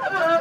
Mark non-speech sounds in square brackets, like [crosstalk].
Oh! [laughs]